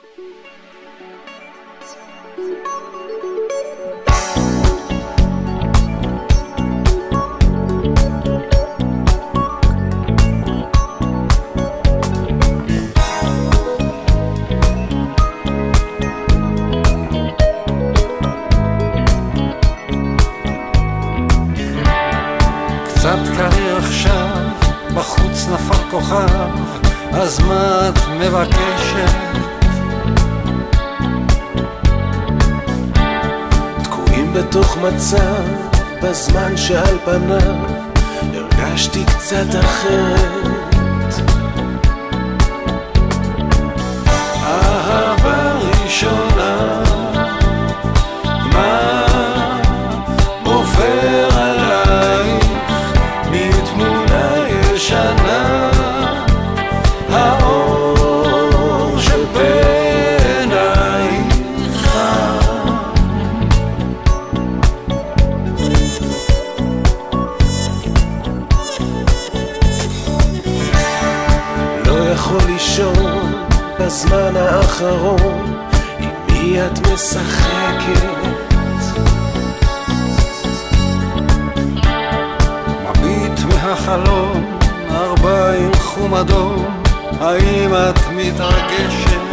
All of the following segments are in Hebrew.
קצת קריר עכשיו, בחוץ נפל כוכב, אז מה את מבקשת? בתוך מצב, בזמן שעל פניו הרגשתי קצת אחרת. יכול לישון בזמן האחרון, עם מי את משחקת? מביט מהחלום, ארבע עם חום אדום, האם את מתרגשת?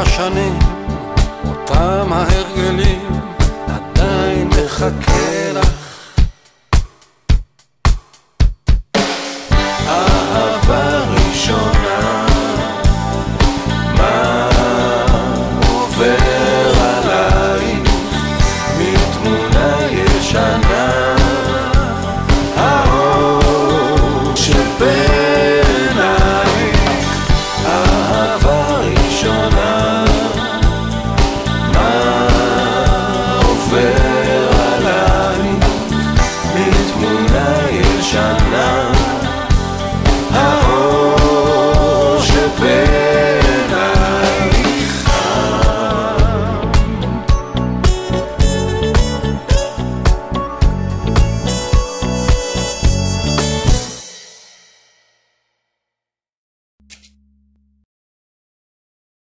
השנים, אותם ההרגלים עדיין מחכים.